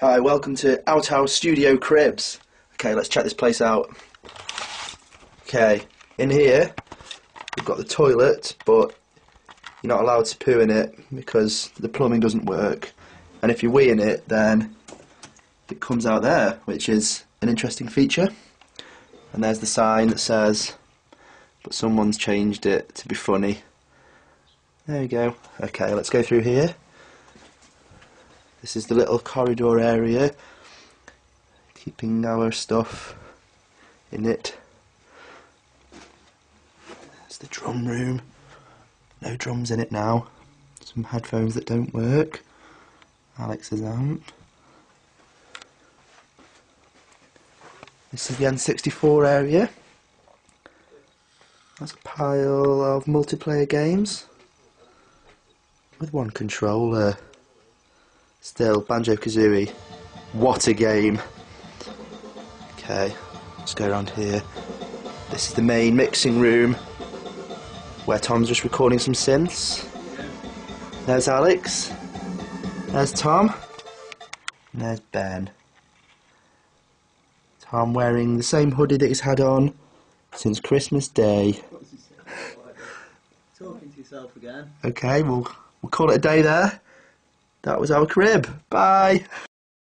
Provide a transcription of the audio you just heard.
Hi, welcome to Outhouse Studio Cribs. Okay, let's check this place out. Okay, in here we've got the toilet, but you're not allowed to poo in it because the plumbing doesn't work. And if you wee in it, then it comes out there, which is an interesting feature. And there's the sign that says, but someone's changed it to be funny. There we go. Okay, let's go through here. This is the little corridor area, keeping our stuff in it. There's the drum room. No drums in it now. Some headphones that don't work. Alex's amp. This is the N64 area. That's a pile of multiplayer games with one controller. Still, Banjo Kazooie. What a game! Okay, let's go around here. This is the main mixing room where Tom's just recording some synths. There's Alex. There's Tom. And there's Ben. Tom wearing the same hoodie that he's had on since Christmas Day. Talking to yourself again. Okay, we'll, we'll call it a day there. That was our crib. Bye.